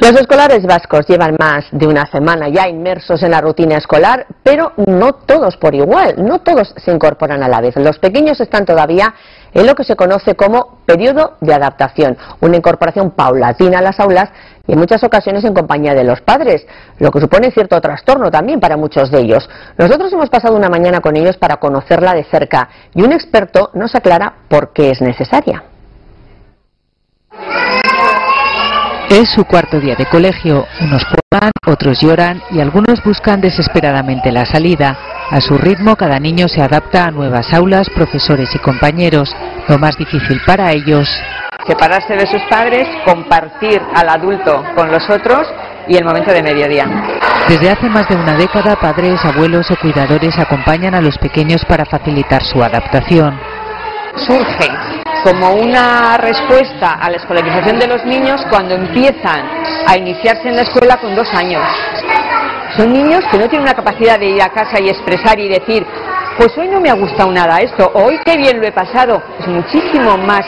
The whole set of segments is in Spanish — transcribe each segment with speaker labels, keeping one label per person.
Speaker 1: Los escolares vascos llevan más de una semana ya inmersos en la rutina escolar, pero no todos por igual, no todos se incorporan a la vez. Los pequeños están todavía en lo que se conoce como periodo de adaptación, una incorporación paulatina a las aulas y en muchas ocasiones en compañía de los padres, lo que supone cierto trastorno también para muchos de ellos. Nosotros hemos pasado una mañana con ellos para conocerla de cerca y un experto nos aclara por qué es necesaria.
Speaker 2: Es su cuarto día de colegio. Unos juegan, otros lloran y algunos buscan desesperadamente la salida. A su ritmo, cada niño se adapta a nuevas aulas, profesores y compañeros. Lo más difícil para ellos.
Speaker 3: Separarse de sus padres, compartir al adulto con los otros y el momento de mediodía.
Speaker 2: Desde hace más de una década, padres, abuelos o cuidadores acompañan a los pequeños para facilitar su adaptación.
Speaker 3: Surge como una respuesta a la escolarización de los niños cuando empiezan a iniciarse en la escuela con dos años. Son niños que no tienen una capacidad de ir a casa y expresar y decir, pues hoy no me ha gustado nada esto, hoy qué bien lo he pasado. Es muchísimo más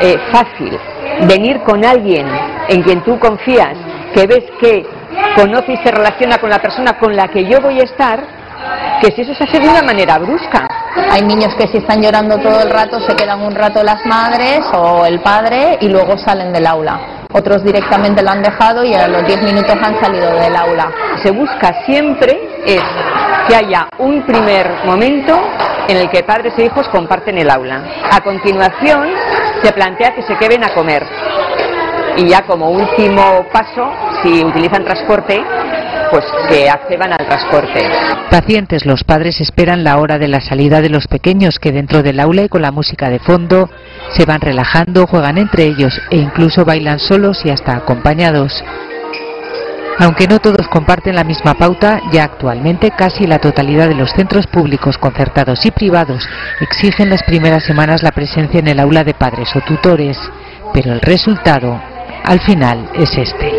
Speaker 3: eh, fácil venir con alguien en quien tú confías, que ves que conoce y se relaciona con la persona con la que yo voy a estar, que si eso se hace de una manera brusca.
Speaker 4: Hay niños que si están llorando todo el rato se quedan un rato las madres o el padre y luego salen del aula. Otros directamente lo han dejado y a los 10 minutos han salido del aula.
Speaker 3: Se busca siempre es que haya un primer momento en el que padres e hijos comparten el aula. A continuación se plantea que se queden a comer. Y ya como último paso, si utilizan transporte, pues que accedan al transporte.
Speaker 2: Pacientes, los padres esperan la hora de la salida de los pequeños que dentro del aula y con la música de fondo se van relajando, juegan entre ellos e incluso bailan solos y hasta acompañados. Aunque no todos comparten la misma pauta, ya actualmente casi la totalidad de los centros públicos concertados y privados exigen las primeras semanas la presencia en el aula de padres o tutores, pero el resultado al final es este.